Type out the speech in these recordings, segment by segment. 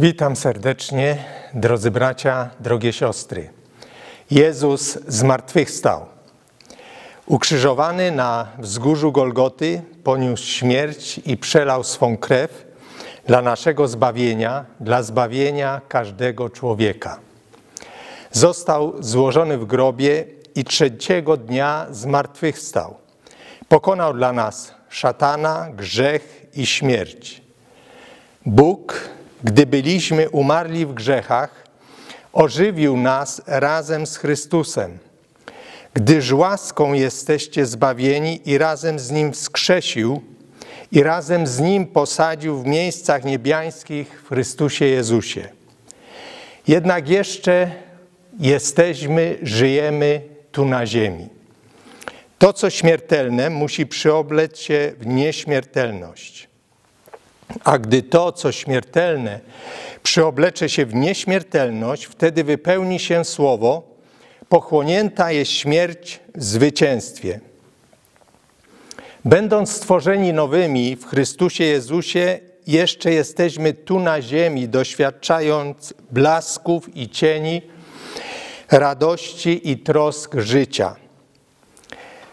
Witam serdecznie, drodzy bracia, drogie siostry. Jezus zmartwychwstał. Ukrzyżowany na wzgórzu Golgoty poniósł śmierć i przelał swą krew dla naszego zbawienia, dla zbawienia każdego człowieka. Został złożony w grobie i trzeciego dnia zmartwychwstał. Pokonał dla nas szatana, grzech i śmierć. Bóg, gdy byliśmy umarli w grzechach, ożywił nas razem z Chrystusem. Gdyż łaską jesteście zbawieni i razem z Nim wskrzesił i razem z Nim posadził w miejscach niebiańskich w Chrystusie Jezusie. Jednak jeszcze jesteśmy, żyjemy tu na ziemi. To, co śmiertelne, musi przyoblec się w nieśmiertelność. A gdy to, co śmiertelne, przyoblecze się w nieśmiertelność, wtedy wypełni się słowo: Pochłonięta jest śmierć w zwycięstwie. Będąc stworzeni nowymi w Chrystusie Jezusie, jeszcze jesteśmy tu na ziemi, doświadczając blasków i cieni, radości i trosk życia.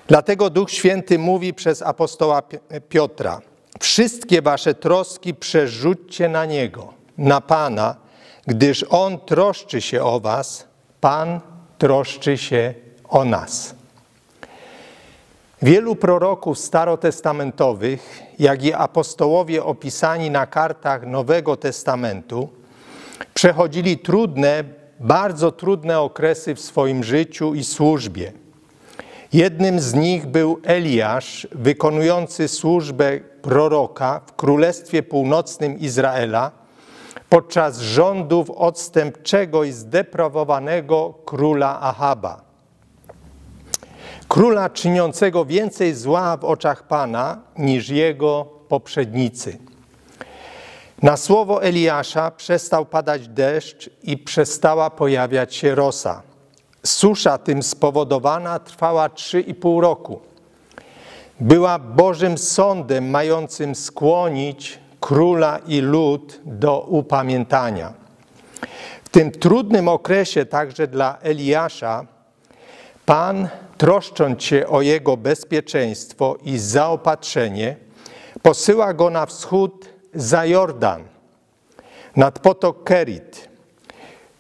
Dlatego Duch Święty mówi przez apostoła Piotra: Wszystkie wasze troski przerzućcie na Niego, na Pana, gdyż On troszczy się o was, Pan troszczy się o nas. Wielu proroków starotestamentowych, jak i apostołowie opisani na kartach Nowego Testamentu, przechodzili trudne, bardzo trudne okresy w swoim życiu i służbie. Jednym z nich był Eliasz, wykonujący służbę proroka w Królestwie Północnym Izraela podczas rządów odstępczego i zdeprawowanego króla Ahaba. Króla czyniącego więcej zła w oczach Pana niż jego poprzednicy. Na słowo Eliasza przestał padać deszcz i przestała pojawiać się rosa. Susza tym spowodowana trwała trzy i pół roku. Była Bożym sądem mającym skłonić króla i lud do upamiętania. W tym trudnym okresie także dla Eliasza Pan, troszcząc się o jego bezpieczeństwo i zaopatrzenie, posyła go na wschód za Jordan, nad potok Kerit.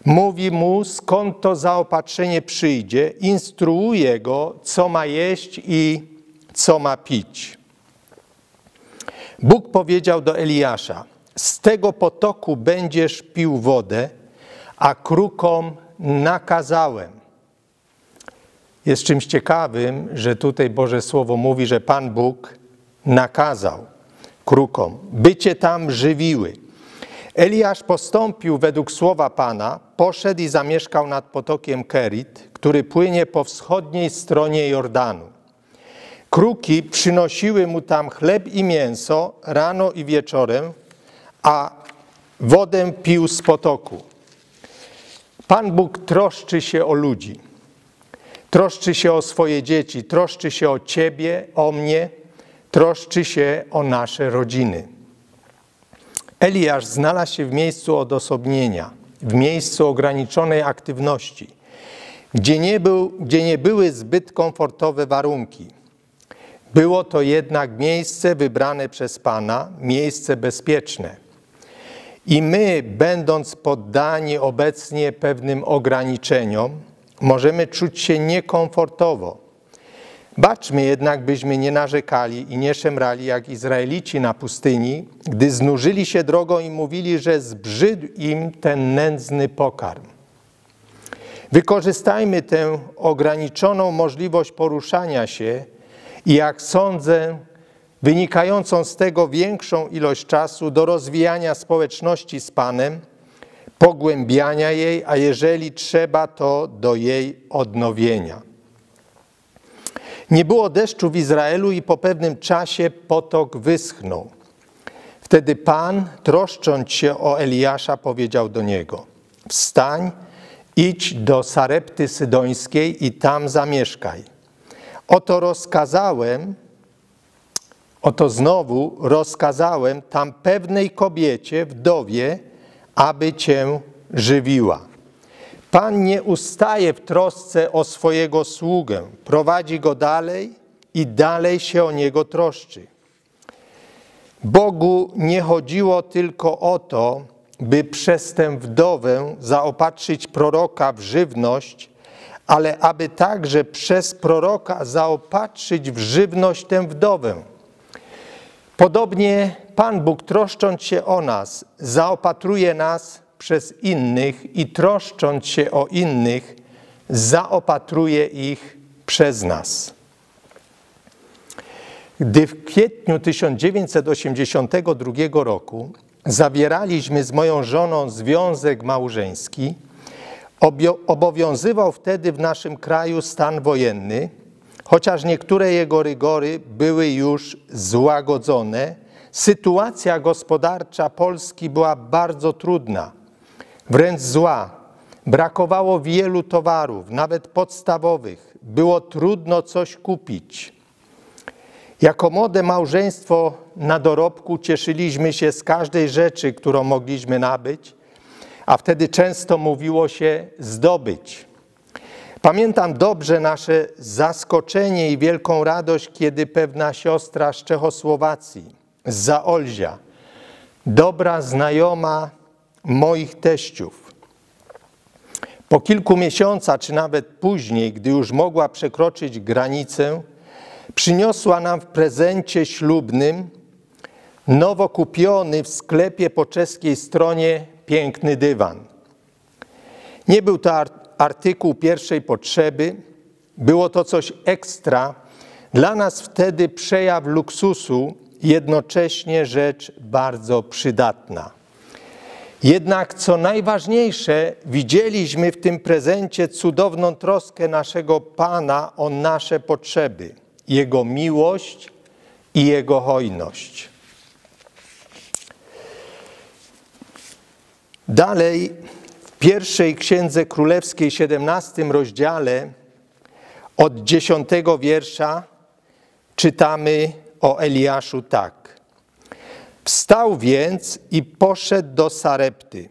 Mówi mu, skąd to zaopatrzenie przyjdzie, instruuje go, co ma jeść i co ma pić. Bóg powiedział do Eliasza: Z tego potoku będziesz pił wodę, a krukom nakazałem. Jest czymś ciekawym, że tutaj Boże Słowo mówi, że Pan Bóg nakazał krukom, by cię tam żywiły. Eliasz postąpił według słowa Pana, poszedł i zamieszkał nad potokiem Kerit, który płynie po wschodniej stronie Jordanu. Kruki przynosiły mu tam chleb i mięso rano i wieczorem, a wodę pił z potoku. Pan Bóg troszczy się o ludzi, troszczy się o swoje dzieci, troszczy się o ciebie, o mnie, troszczy się o nasze rodziny. Eliasz znalazł się w miejscu odosobnienia, w miejscu ograniczonej aktywności, gdzie nie, był, gdzie nie były zbyt komfortowe warunki. Było to jednak miejsce wybrane przez Pana, miejsce bezpieczne. I my, będąc poddani obecnie pewnym ograniczeniom, możemy czuć się niekomfortowo. Baczmy jednak, byśmy nie narzekali i nie szemrali jak Izraelici na pustyni, gdy znużyli się drogą i mówili, że zbrzydł im ten nędzny pokarm. Wykorzystajmy tę ograniczoną możliwość poruszania się i jak sądzę, wynikającą z tego większą ilość czasu do rozwijania społeczności z Panem, pogłębiania jej, a jeżeli trzeba, to do jej odnowienia. Nie było deszczu w Izraelu i po pewnym czasie potok wyschnął. Wtedy Pan, troszcząc się o Eliasza, powiedział do niego: Wstań, idź do Sarepty Sydońskiej i tam zamieszkaj. Oto rozkazałem, oto znowu rozkazałem tam pewnej kobiecie, wdowie, aby cię żywiła. Pan nie ustaje w trosce o swojego sługę, prowadzi go dalej i dalej się o niego troszczy. Bogu nie chodziło tylko o to, by przez tę wdowę zaopatrzyć proroka w żywność, ale aby także przez proroka zaopatrzyć w żywność tę wdowę. Podobnie Pan Bóg, troszcząc się o nas, zaopatruje nas przez innych i troszcząc się o innych, zaopatruje ich przez nas. Gdy w kwietniu 1982 roku zawieraliśmy z moją żoną związek małżeński, obowiązywał wtedy w naszym kraju stan wojenny, chociaż niektóre jego rygory były już złagodzone, sytuacja gospodarcza Polski była bardzo trudna, wręcz zła. Brakowało wielu towarów, nawet podstawowych. Było trudno coś kupić. Jako młode małżeństwo na dorobku cieszyliśmy się z każdej rzeczy, którą mogliśmy nabyć, a wtedy często mówiło się zdobyć. Pamiętam dobrze nasze zaskoczenie i wielką radość, kiedy pewna siostra z Czechosłowacji, z Zaolzia, dobra znajoma moich teściów, po kilku miesiącach, czy nawet później, gdy już mogła przekroczyć granicę, przyniosła nam w prezencie ślubnym nowo kupiony w sklepie po czeskiej stronie piękny dywan. Nie był to artykuł pierwszej potrzeby, było to coś ekstra, dla nas wtedy przejaw luksusu, jednocześnie rzecz bardzo przydatna. Jednak co najważniejsze, widzieliśmy w tym prezencie cudowną troskę naszego Pana o nasze potrzeby, Jego miłość i Jego hojność. Dalej w pierwszej księdze królewskiej, 17 rozdziale, od dziesiątego wiersza czytamy o Eliaszu tak. Wstał więc i poszedł do Sarepty.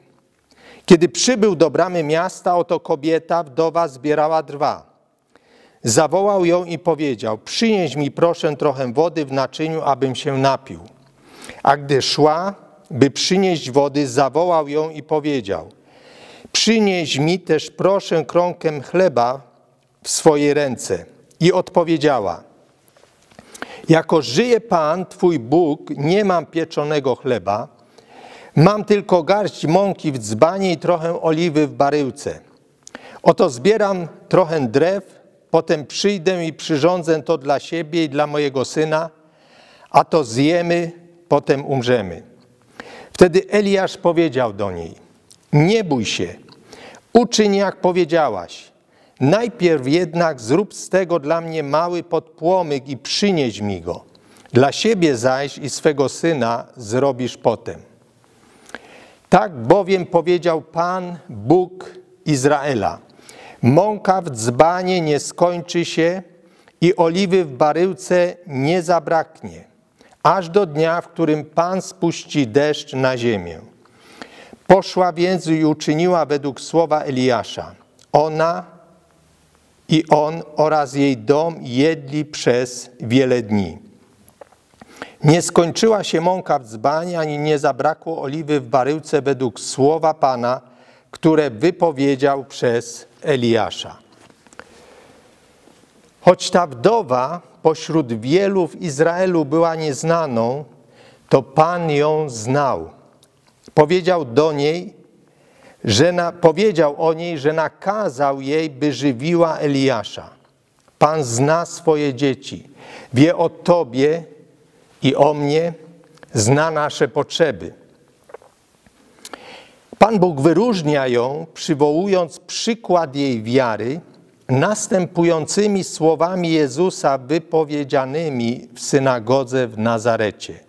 Kiedy przybył do bramy miasta, oto kobieta, wdowa, zbierała drwa. Zawołał ją i powiedział, przynieś mi proszę trochę wody w naczyniu, abym się napił. A gdy szła, by przynieść wody, zawołał ją i powiedział: Przynieś mi też proszę krągę chleba w swojej ręce. I odpowiedziała: Jako żyje Pan, Twój Bóg, nie mam pieczonego chleba, mam tylko garść mąki w dzbanie i trochę oliwy w baryłce. Oto zbieram trochę drew, potem przyjdę i przyrządzę to dla siebie i dla mojego syna, a to zjemy, potem umrzemy. Wtedy Eliasz powiedział do niej: Nie bój się, uczyń jak powiedziałaś. Najpierw jednak zrób z tego dla mnie mały podpłomyk i przynieś mi go. Dla siebie zaś i swego syna zrobisz potem. Tak bowiem powiedział Pan, Bóg Izraela. Mąka w dzbanie nie skończy się i oliwy w baryłce nie zabraknie aż do dnia, w którym Pan spuści deszcz na ziemię. Poszła więc i uczyniła według słowa Eliasza. Ona i on oraz jej dom jedli przez wiele dni. Nie skończyła się mąka w dzbanie, ani nie zabrakło oliwy w baryłce według słowa Pana, które wypowiedział przez Eliasza. Choć ta wdowa pośród wielu w Izraelu była nieznaną, to Pan ją znał. Powiedział do niej, że na, powiedział o niej, że nakazał jej, by żywiła Eliasza. Pan zna swoje dzieci, wie o Tobie i o mnie, zna nasze potrzeby. Pan Bóg wyróżnia ją, przywołując przykład jej wiary, następującymi słowami Jezusa wypowiedzianymi w synagodze w Nazarecie.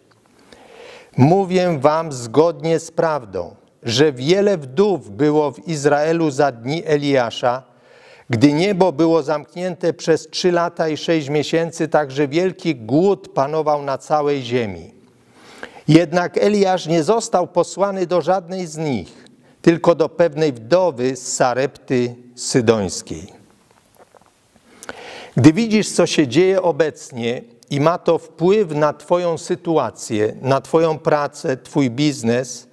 Mówię wam zgodnie z prawdą, że wiele wdów było w Izraelu za dni Eliasza, gdy niebo było zamknięte przez trzy lata i sześć miesięcy, także wielki głód panował na całej ziemi. Jednak Eliasz nie został posłany do żadnej z nich – tylko do pewnej wdowy z Sarepty Sydońskiej. Gdy widzisz, co się dzieje obecnie i ma to wpływ na Twoją sytuację, na Twoją pracę, Twój biznes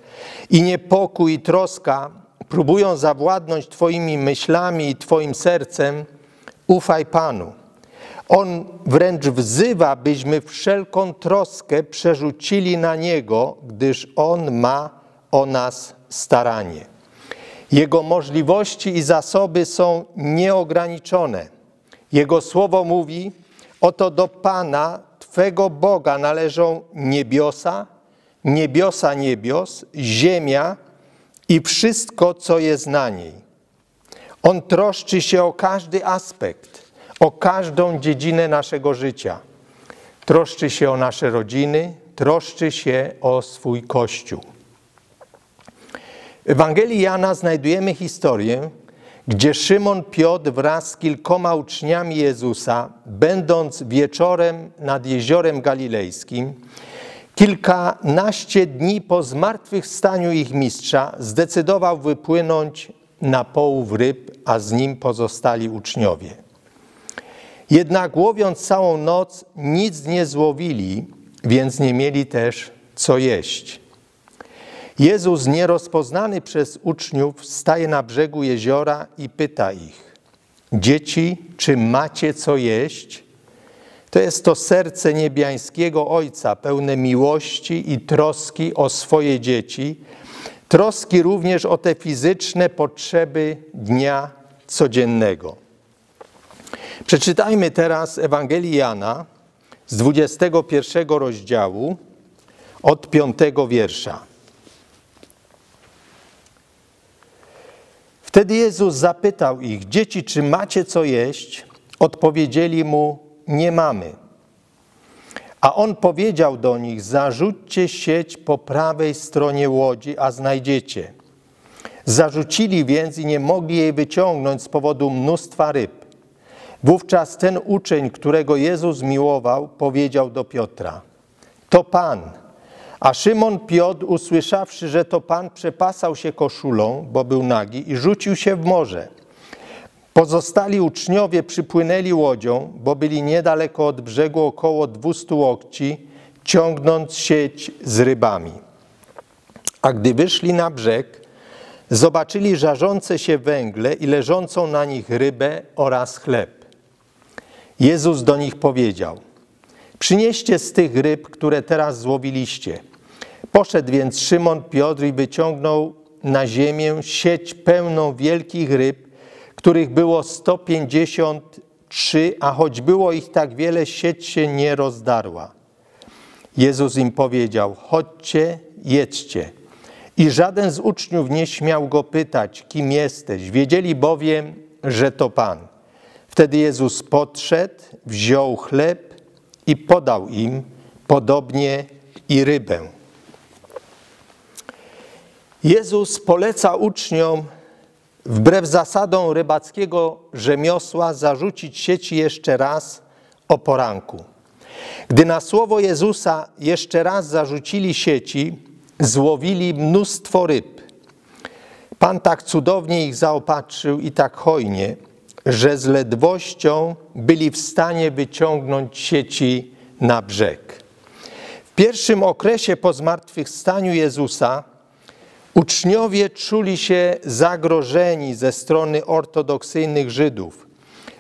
i niepokój i troska próbują zawładnąć Twoimi myślami i Twoim sercem, ufaj Panu. On wręcz wzywa, byśmy wszelką troskę przerzucili na Niego, gdyż On ma o nas staranie. Jego możliwości i zasoby są nieograniczone. Jego słowo mówi: Oto do Pana, Twego Boga, należą niebiosa, niebiosa niebios, ziemia i wszystko, co jest na niej. On troszczy się o każdy aspekt, o każdą dziedzinę naszego życia. Troszczy się o nasze rodziny, troszczy się o swój Kościół. W Ewangelii Jana znajdujemy historię, gdzie Szymon Piotr wraz z kilkoma uczniami Jezusa, będąc wieczorem nad jeziorem galilejskim, kilkanaście dni po zmartwychwstaniu ich mistrza, zdecydował wypłynąć na połów ryb, a z nim pozostali uczniowie. Jednak łowiąc całą noc, nic nie złowili, więc nie mieli też co jeść. Jezus, nierozpoznany przez uczniów, staje na brzegu jeziora i pyta ich: Dzieci, czy macie co jeść? To jest to serce niebiańskiego Ojca, pełne miłości i troski o swoje dzieci, troski również o te fizyczne potrzeby dnia codziennego. Przeczytajmy teraz Ewangelii Jana z 21 rozdziału od 5 wiersza. Wtedy Jezus zapytał ich: Dzieci, czy macie co jeść? Odpowiedzieli mu: Nie mamy. A on powiedział do nich: Zarzućcie sieć po prawej stronie łodzi, a znajdziecie. Zarzucili więc i nie mogli jej wyciągnąć z powodu mnóstwa ryb. Wówczas ten uczeń, którego Jezus miłował, powiedział do Piotra: To Pan. A Szymon Piotr, usłyszawszy, że to Pan, przepasał się koszulą, bo był nagi, i rzucił się w morze. Pozostali uczniowie przypłynęli łodzią, bo byli niedaleko od brzegu około dwustu łokci, ciągnąc sieć z rybami. A gdy wyszli na brzeg, zobaczyli żarzące się węgle i leżącą na nich rybę oraz chleb. Jezus do nich powiedział: Przynieście z tych ryb, które teraz złowiliście. Poszedł więc Szymon Piotr i wyciągnął na ziemię sieć pełną wielkich ryb, których było 153, a choć było ich tak wiele, sieć się nie rozdarła. Jezus im powiedział: Chodźcie, jedźcie. I żaden z uczniów nie śmiał go pytać, kim jesteś. Wiedzieli bowiem, że to Pan. Wtedy Jezus podszedł, wziął chleb i podał im, podobnie i rybę. Jezus poleca uczniom, wbrew zasadom rybackiego rzemiosła, zarzucić sieci jeszcze raz o poranku. Gdy na słowo Jezusa jeszcze raz zarzucili sieci, złowili mnóstwo ryb. Pan tak cudownie ich zaopatrzył i tak hojnie, że z ledwością byli w stanie wyciągnąć sieci na brzeg. W pierwszym okresie po zmartwychwstaniu Jezusa Uczniowie czuli się zagrożeni ze strony ortodoksyjnych Żydów.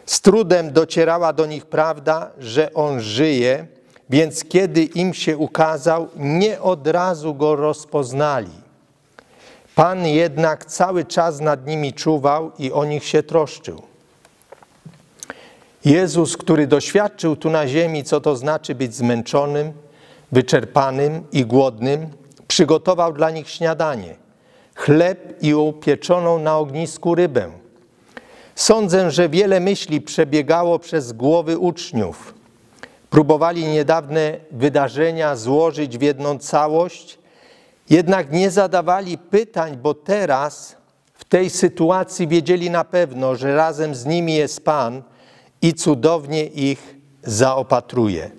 Z trudem docierała do nich prawda, że on żyje, więc kiedy im się ukazał, nie od razu go rozpoznali. Pan jednak cały czas nad nimi czuwał i o nich się troszczył. Jezus, który doświadczył tu na ziemi, co to znaczy być zmęczonym, wyczerpanym i głodnym, przygotował dla nich śniadanie chleb i upieczoną na ognisku rybę. Sądzę, że wiele myśli przebiegało przez głowy uczniów. Próbowali niedawne wydarzenia złożyć w jedną całość, jednak nie zadawali pytań, bo teraz w tej sytuacji wiedzieli na pewno, że razem z nimi jest Pan i cudownie ich zaopatruje.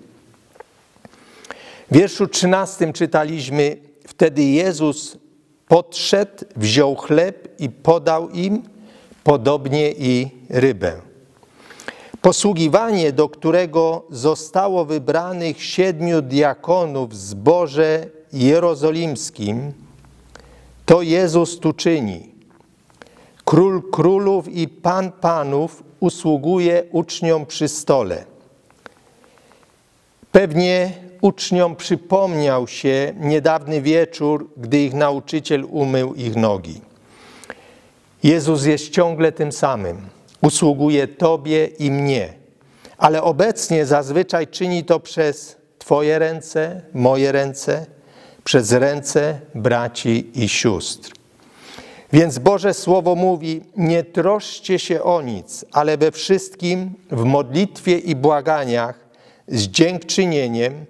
W wierszu 13 czytaliśmy: Wtedy Jezus podszedł, wziął chleb i podał im, podobnie i rybę. Posługiwanie, do którego zostało wybranych siedmiu diakonów w zborze jerozolimskim, to Jezus tu czyni. Król królów i pan panów usługuje uczniom przy stole. Pewnie uczniom przypomniał się niedawny wieczór, gdy ich nauczyciel umył ich nogi. Jezus jest ciągle tym samym. Usługuje Tobie i mnie, ale obecnie zazwyczaj czyni to przez Twoje ręce, moje ręce, przez ręce braci i sióstr. Więc Boże Słowo mówi: Nie troszcie się o nic, ale we wszystkim w modlitwie i błaganiach z dziękczynieniem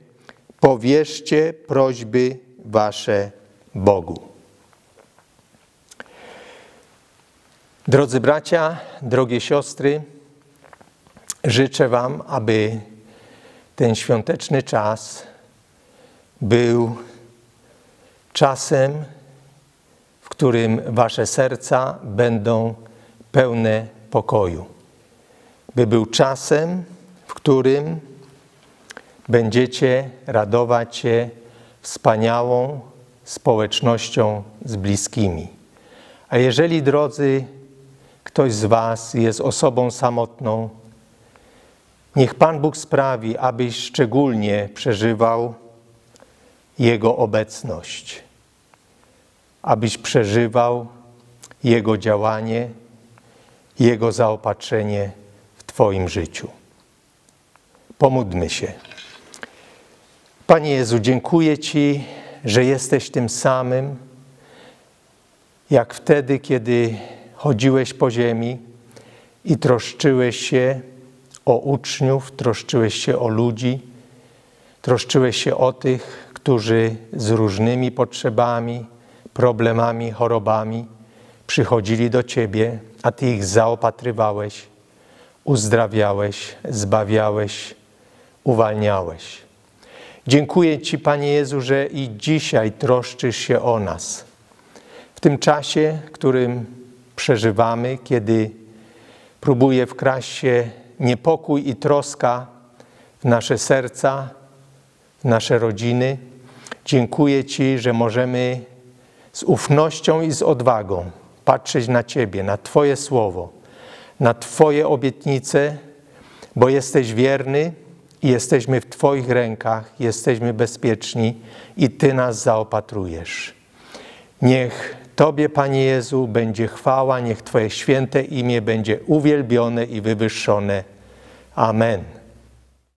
powierzcie prośby wasze Bogu. Drodzy bracia, drogie siostry, życzę Wam, aby ten świąteczny czas był czasem, w którym Wasze serca będą pełne pokoju. By był czasem, w którym będziecie radować się wspaniałą społecznością z bliskimi. A jeżeli, drodzy, ktoś z Was jest osobą samotną, niech Pan Bóg sprawi, abyś szczególnie przeżywał Jego obecność, abyś przeżywał Jego działanie, Jego zaopatrzenie w Twoim życiu. Pomódmy się. Panie Jezu, dziękuję Ci, że jesteś tym samym, jak wtedy, kiedy chodziłeś po ziemi i troszczyłeś się o uczniów, troszczyłeś się o ludzi, troszczyłeś się o tych, którzy z różnymi potrzebami, problemami, chorobami przychodzili do Ciebie, a Ty ich zaopatrywałeś, uzdrawiałeś, zbawiałeś, uwalniałeś. Dziękuję Ci, Panie Jezu, że i dzisiaj troszczysz się o nas. W tym czasie, którym przeżywamy, kiedy próbuje wkraść się niepokój i troska w nasze serca, w nasze rodziny, dziękuję Ci, że możemy z ufnością i z odwagą patrzeć na Ciebie, na Twoje słowo, na Twoje obietnice, bo jesteś wierny jesteśmy w Twoich rękach, jesteśmy bezpieczni i Ty nas zaopatrujesz. Niech Tobie, Panie Jezu, będzie chwała, niech Twoje święte imię będzie uwielbione i wywyższone. Amen.